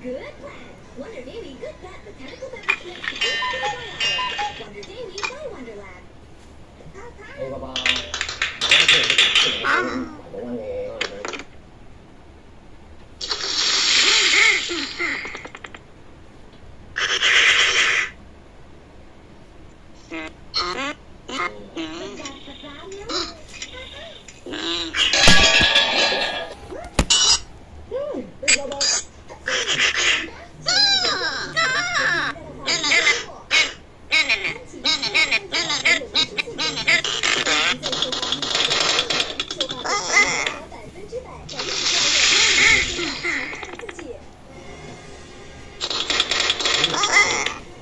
Good Lad. Wonder Baby Good Lad Botanical Membership. Wonder Baby by Wonder Bye-bye. Ah.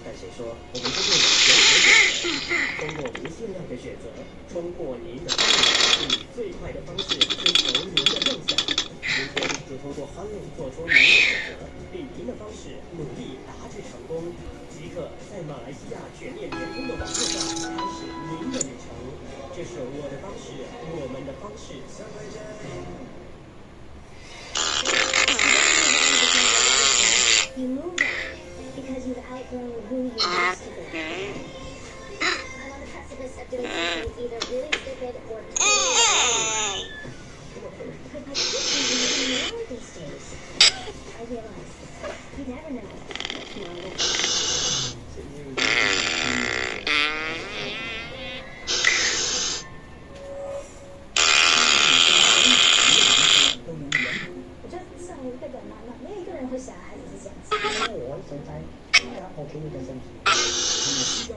但谁说我们不会有选择？通过无限量的选择，冲破您的方式，以最快的方式追求您的梦想。今天就通过欢乐做出您的选择，以您的方式努力达至成功。即刻在马来西亚全面联通的网络上开始您的旅程。这是我的方式，我们的方式。我觉得上一个妈妈，没有一个人会想孩子是这样子。因为我现在我给你的身体，你需要